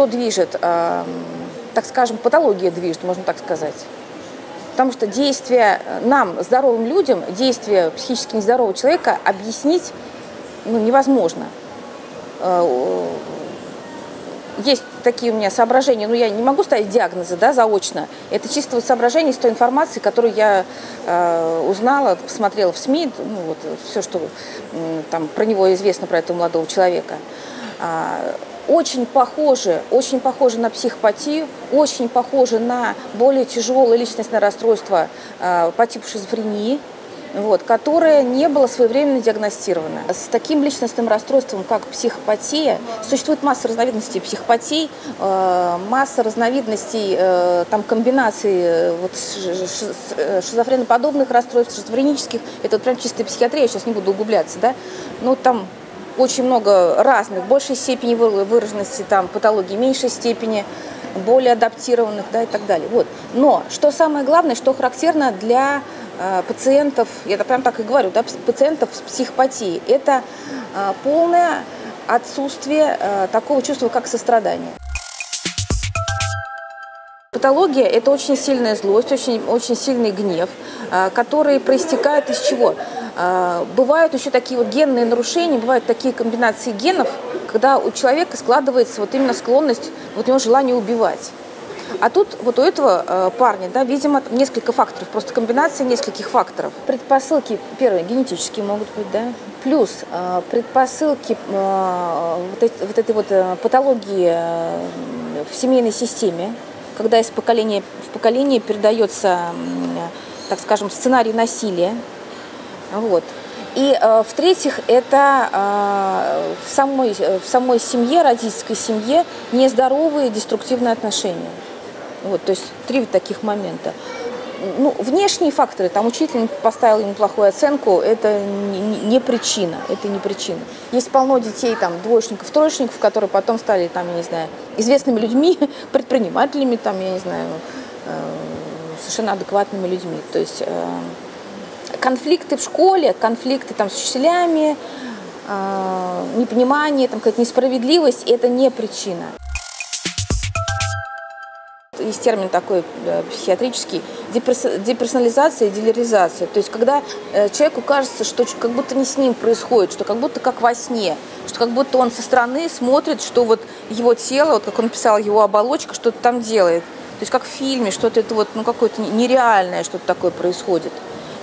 что движет, э, так скажем, патология движет, можно так сказать. Потому что действия нам, здоровым людям, действия психически нездорового человека объяснить ну, невозможно. Э, есть такие у меня соображения, но я не могу ставить диагнозы да, заочно. Это чисто вот соображение из той информации, которую я э, узнала, посмотрела в СМИ, ну, вот, все, что э, там про него известно, про этого молодого человека. Э, очень похоже, очень похоже на психопатию, очень похоже на более тяжелое личностное расстройство э, по типу шизофрении вот, которое не было своевременно диагностировано. С таким личностным расстройством, как психопатия, существует масса разновидностей психопатий, э, масса разновидностей э, там, комбинаций э, вот, шизофреноподобных расстройств, шизофренических. Это вот прям чистая психиатрия, я сейчас не буду углубляться. Да? Но там очень много разных, большей степени выраженности там, патологии, меньшей степени более адаптированных да, и так далее. Вот. Но что самое главное, что характерно для Э, пациентов, я это прям так и говорю, да, пациентов с психопатией, это э, полное отсутствие э, такого чувства, как сострадание. Патология – это очень сильная злость, очень, очень сильный гнев, который проистекает из чего? Бывают еще такие вот генные нарушения, бывают такие комбинации генов, когда у человека складывается вот именно склонность, вот него желание убивать. А тут вот у этого э, парня, да, видимо, несколько факторов, просто комбинация нескольких факторов. Предпосылки, первые, генетические могут быть, да, плюс э, предпосылки вот, эти, вот этой вот патологии э, в семейной системе, когда из поколения в поколение передается, э, так скажем, сценарий насилия, вот. И э, в-третьих, это э, в, самой, в самой семье, родительской семье, нездоровые деструктивные отношения. Вот, то есть три таких момента. Ну, внешние факторы, там учитель поставил ему плохую оценку, это не, не причина, это не причина. Есть полно детей, там, двоечников, троечников, которые потом стали, там, я не знаю, известными людьми, предпринимателями, там, я не знаю, э, совершенно адекватными людьми. То есть э, конфликты в школе, конфликты там с учителями, э, непонимание, там, какая-то несправедливость, это не причина есть термин такой психиатрический, деперсонализация и дилеризация. То есть когда э, человеку кажется, что как будто не с ним происходит, что как будто как во сне, что как будто он со стороны смотрит, что вот его тело, вот как он писал, его оболочка что-то там делает. То есть как в фильме, что-то это вот, ну, какое-то нереальное что-то такое происходит.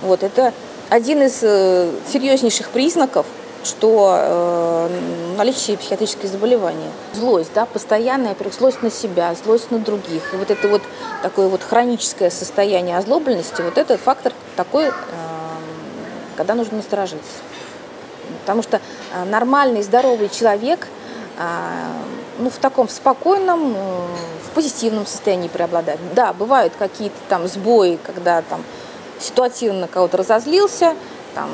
Вот, это один из э, серьезнейших признаков что э, наличие психиатрических заболеваний. Злость, да, постоянная, во-первых, злость на себя, злость на других. И вот это вот такое вот хроническое состояние озлобленности, вот этот фактор такой, э, когда нужно насторожиться. Потому что э, нормальный, здоровый человек, э, ну, в таком в спокойном, э, в позитивном состоянии преобладает. Да, бывают какие-то там сбои, когда там ситуативно кого-то разозлился, там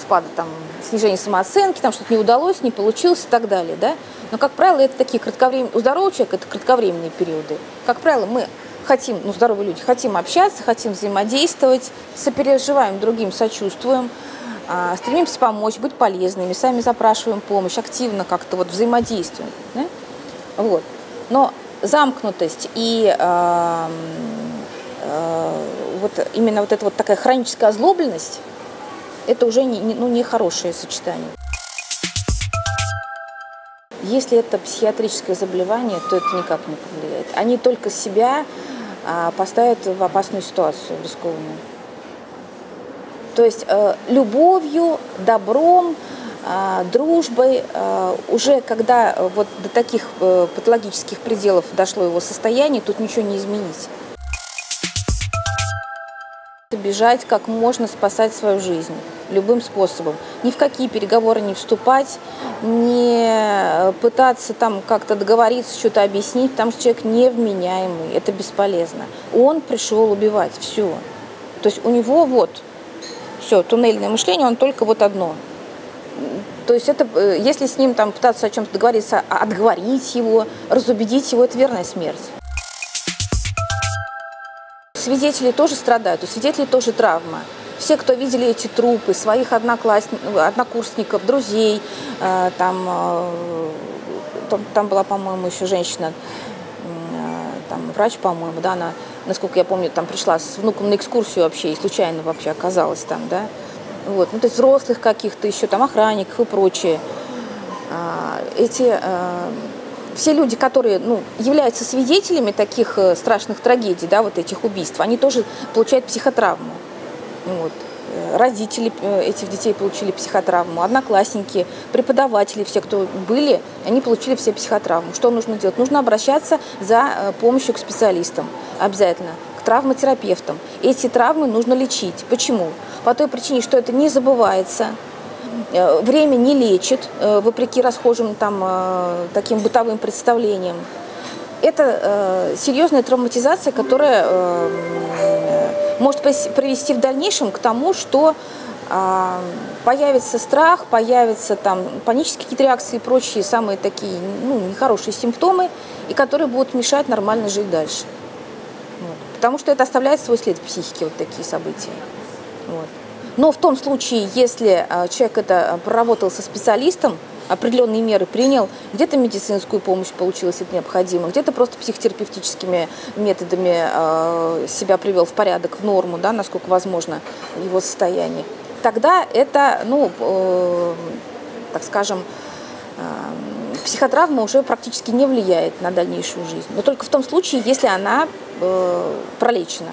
спада там снижение самооценки, там что-то не удалось, не получилось и так далее, да. Но, как правило, это такие кратковременные, у здорового человека это кратковременные периоды. Как правило, мы хотим, ну, здоровые люди, хотим общаться, хотим взаимодействовать, сопереживаем другим, сочувствуем, а, стремимся помочь, быть полезными, сами запрашиваем помощь, активно как-то вот взаимодействуем. Да? Вот. Но замкнутость и э, вот именно вот эта вот такая хроническая озлобленность, это уже не, ну, не хорошее сочетание. Если это психиатрическое заболевание, то это никак не повлияет. Они только себя а, поставят в опасную ситуацию, рискованную. То есть э, любовью, добром, э, дружбой, э, уже когда э, вот до таких э, патологических пределов дошло его состояние, тут ничего не изменить бежать как можно спасать свою жизнь любым способом. Ни в какие переговоры не вступать, не пытаться там как-то договориться, что-то объяснить, потому что человек невменяемый, это бесполезно. Он пришел убивать, все. То есть у него вот, все, туннельное мышление, он только вот одно. То есть это, э, если с ним там пытаться о чем-то договориться, а отговорить его, разубедить его, это верная смерть свидетели тоже страдают, у свидетелей тоже травма. Все, кто видели эти трупы, своих одноклассников, однокурсников, друзей, э, там, э, там, там была, по-моему, еще женщина, там врач, по-моему, да, она, насколько я помню, там пришла с внуком на экскурсию вообще и случайно вообще оказалась там, да. Вот, ну, то есть взрослых каких-то еще, там, охранников и прочее. А, эти все люди, которые ну, являются свидетелями таких э, страшных трагедий, да, вот этих убийств, они тоже получают психотравму. Вот. Э, родители э, этих детей получили психотравму, одноклассники, преподаватели, все, кто были, они получили все психотравму. Что нужно делать? Нужно обращаться за помощью к специалистам обязательно, к травматерапевтам. Эти травмы нужно лечить. Почему? По той причине, что это не забывается, время не лечит, э, вопреки расхожим там э, таким бытовым представлениям. Это серьезная травматизация, которая может привести в дальнейшем к тому, что появится страх, появятся там панические какие-то реакции и прочие самые такие ну, нехорошие симптомы, и которые будут мешать нормально жить дальше. Вот. Потому что это оставляет свой след в психике, вот такие события. Вот. Но в том случае, если а, человек это а, проработал со специалистом, определенные меры принял, где-то медицинскую помощь получил, если это необходимо, где-то просто психотерапевтическими методами э, себя привел в порядок, в норму, да, насколько возможно его состояние, тогда это, ну, э, так скажем, э, психотравма уже практически не влияет на дальнейшую жизнь. Но только в том случае, если она э, пролечена.